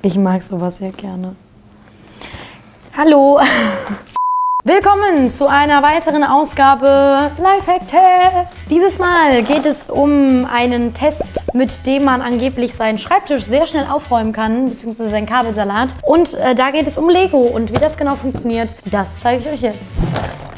Ich mag sowas sehr gerne. Hallo. Willkommen zu einer weiteren Ausgabe Lifehack-Test. Dieses Mal geht es um einen Test, mit dem man angeblich seinen Schreibtisch sehr schnell aufräumen kann, beziehungsweise seinen Kabelsalat. Und äh, da geht es um Lego und wie das genau funktioniert, das zeige ich euch jetzt.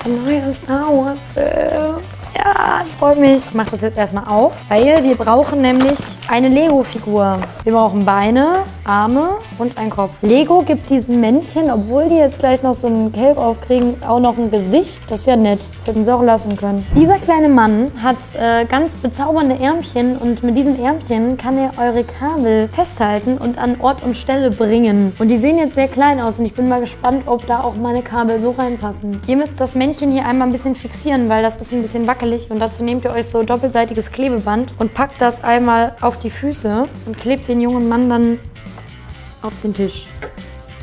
Ein neues Star Wars-Film. Ja, ich freue mich. Ich mache das jetzt erstmal auf, weil wir brauchen nämlich eine Lego-Figur. Wir brauchen Beine, Arme und einen Kopf. Lego gibt diesen Männchen, obwohl die jetzt gleich noch so einen Kelb aufkriegen, auch noch ein Gesicht. Das ist ja nett. Das hätten sie auch lassen können. Dieser kleine Mann hat äh, ganz bezaubernde Ärmchen und mit diesen Ärmchen kann er eure Kabel festhalten und an Ort und Stelle bringen. Und die sehen jetzt sehr klein aus und ich bin mal gespannt, ob da auch meine Kabel so reinpassen. Ihr müsst das Männchen hier einmal ein bisschen fixieren, weil das ist ein bisschen wackelig und dazu nehmt ihr euch so doppelseitiges Klebeband und packt das einmal auf die Füße und klebt den jungen Mann dann auf den Tisch,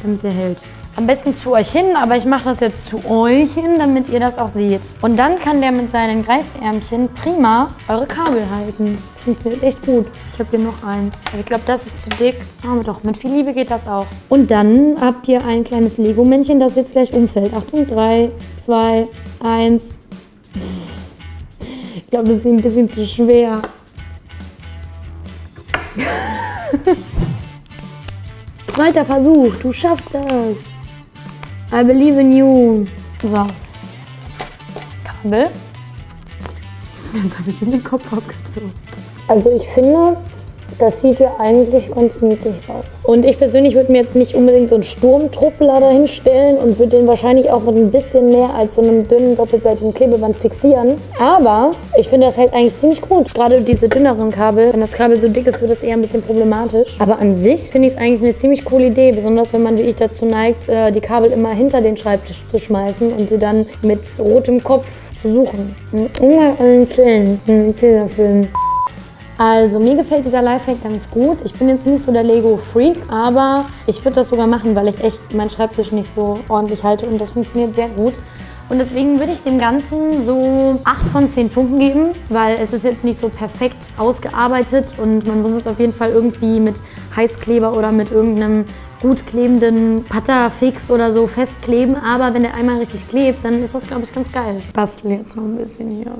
damit er hält. Am besten zu euch hin, aber ich mache das jetzt zu euch hin, damit ihr das auch seht. Und dann kann der mit seinen Greifärmchen prima eure Kabel halten. Das funktioniert echt gut. Ich habe hier noch eins. Ich glaube, das ist zu dick. Aber doch, mit viel Liebe geht das auch. Und dann habt ihr ein kleines Lego-Männchen, das jetzt gleich umfällt. Achtung, 3, 2, 1. Ich glaube, das ist ein bisschen zu schwer. Zweiter Versuch, du schaffst das. I believe in you. So. Kabel. Jetzt habe ich in den Kopf abgezogen. Also ich finde, das sieht ja eigentlich ganz niedlich aus. Und ich persönlich würde mir jetzt nicht unbedingt so einen Sturmtruppler dahin stellen und würde den wahrscheinlich auch mit ein bisschen mehr als so einem dünnen doppelseitigen Klebeband fixieren. Aber ich finde, das hält eigentlich ziemlich gut. Gerade diese dünneren Kabel, wenn das Kabel so dick ist, wird das eher ein bisschen problematisch. Aber an sich finde ich es eigentlich eine ziemlich coole Idee. Besonders wenn man wie ich dazu neigt, äh, die Kabel immer hinter den Schreibtisch zu schmeißen und sie dann mit rotem Kopf zu suchen. Ein Film, ein Film. Also mir gefällt dieser Lifehack ganz gut. Ich bin jetzt nicht so der Lego-Freak, aber ich würde das sogar machen, weil ich echt meinen Schreibtisch nicht so ordentlich halte und das funktioniert sehr gut. Und deswegen würde ich dem Ganzen so 8 von 10 Punkten geben, weil es ist jetzt nicht so perfekt ausgearbeitet und man muss es auf jeden Fall irgendwie mit Heißkleber oder mit irgendeinem gut klebenden Patterfix oder so festkleben. Aber wenn der einmal richtig klebt, dann ist das, glaube ich, ganz geil. Ich bastel jetzt noch ein bisschen hier.